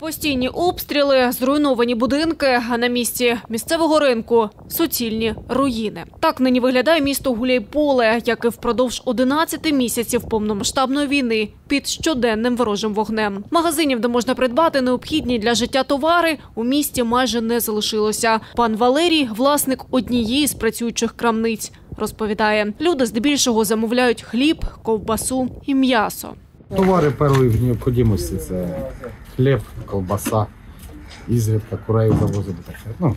Постійні обстріли, зруйновані будинки, а на місці місцевого ринку суцільні руїни. Так нині виглядає місто Гуляйполе, яке впродовж 11 місяців повномасштабної війни під щоденним ворожим вогнем. Магазинів, де можна придбати необхідні для життя товари, у місті майже не залишилося. Пан Валерій, власник однієї з працюючих крамниць, розповідає: люди здебільшого замовляють хліб, ковбасу і м'ясо. Товари першої необхідності це хліб, колбаса, ізредка, курей завозили таке. Ну,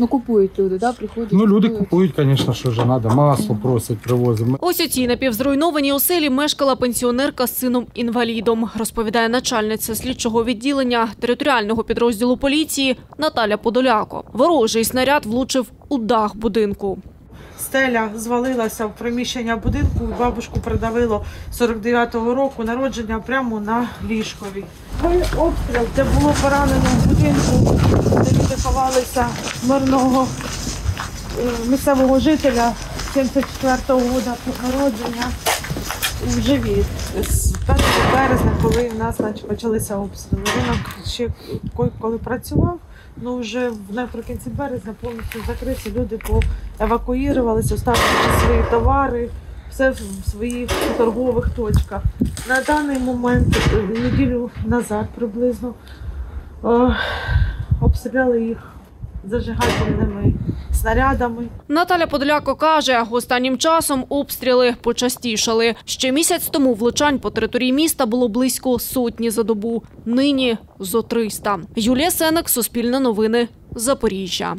Ну купують люди, да? Приходять. ну люди купують, звісно, що вже треба. Масло просять, привозимо. Ось у цій напівзруйнованій оселі мешкала пенсіонерка з сином-інвалідом, розповідає начальниця слідчого відділення територіального підрозділу поліції Наталя Подоляко. Ворожий снаряд влучив у дах будинку. Стеля звалилася в приміщення будинку, бабушку придавило 49-го року народження прямо на ліжкові. Той обстріл, де було поранено в будинку, де люди ховалися мирного е, місцевого жителя 74-го року народження в живіт. З 1 березня, коли в нас значить, почалися обстріли. Ринок ще ко- коли працював, ну вже наприкінці березня повністю закриті, люди поевакуювалися, оставили свої товари, все в своїх торгових точках. На даний момент, е, неділю назад приблизно, е, обстріляли їх зажигательними снарядами. Наталя Подоляко каже, останнім часом обстріли почастішали. Ще місяць тому влучань по території міста було близько сотні за добу. Нині зо 300. Юлія Сенек, Суспільне новини, Запоріжжя.